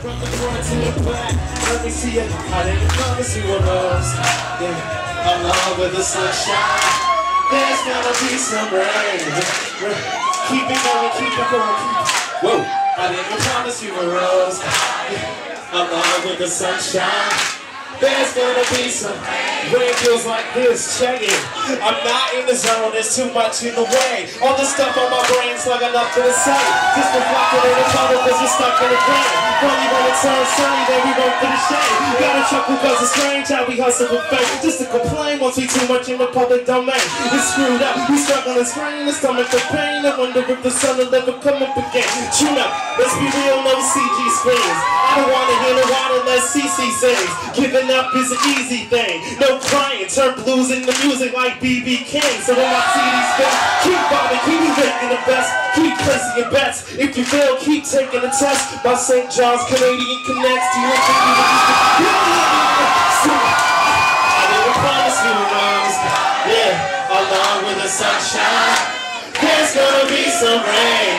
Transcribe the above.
From the front to the back, let me see it. I didn't promise you a rose. Yeah, along with the sunshine. There's gonna be some rain. Keep it going, keep it going, keep it. going. Whoa, I didn't promise you a rose. Yeah, love with the sunshine. There's gonna be some rain feels like this, check it. I'm not in the zone, there's too much in the way. All the stuff on my brain's like enough to the say. Just reflected in the puddle cause you're stuck in the brain. Funny when it turns sunny, then we won't the shade. Gotta chuckle cause it's strange how we hustle for fame. Just to complain once we too much in the public domain. It's screwed up, we struggling strain, the stomach for pain. I wonder if the sun will ever come up again. Tune up, let's be real, no CG screens. I don't wanna CC sings. Giving up is an easy thing. No crying, turn blues into music like BB King. So when my CDs spin, keep bobbing, keep making the best, keep placing your bets. If you fail, keep taking the test. My St. John's Canadian connects to you. I you rose, yeah, along with the sunshine. There's gonna be some rain.